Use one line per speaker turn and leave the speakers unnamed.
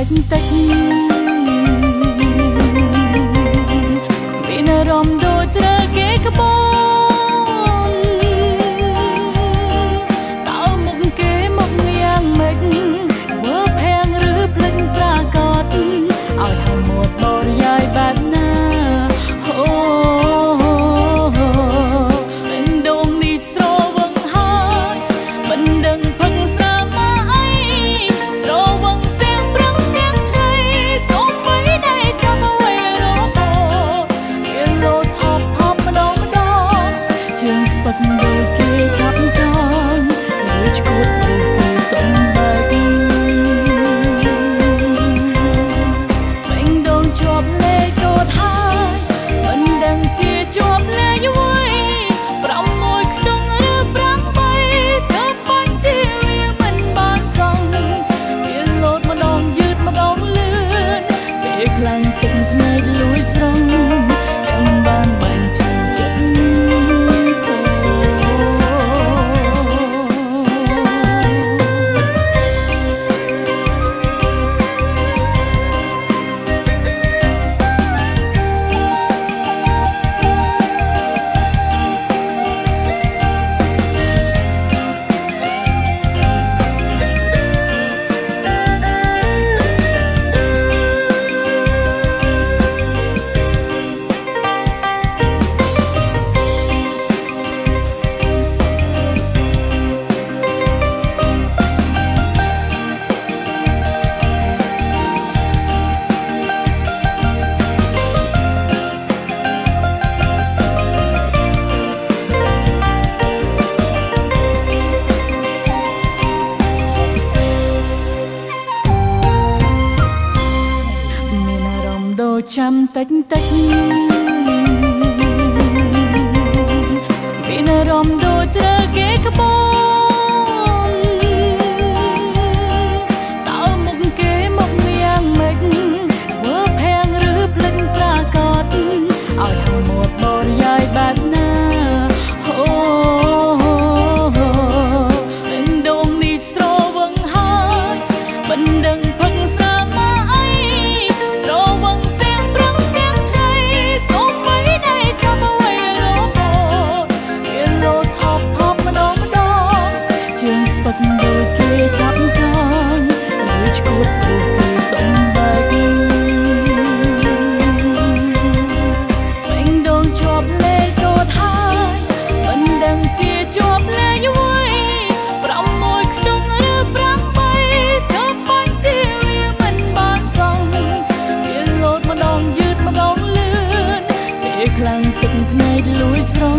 cách tách đồ trăm tách tách. Vì nơi rộm đôi ភ្នែកលួយស្រ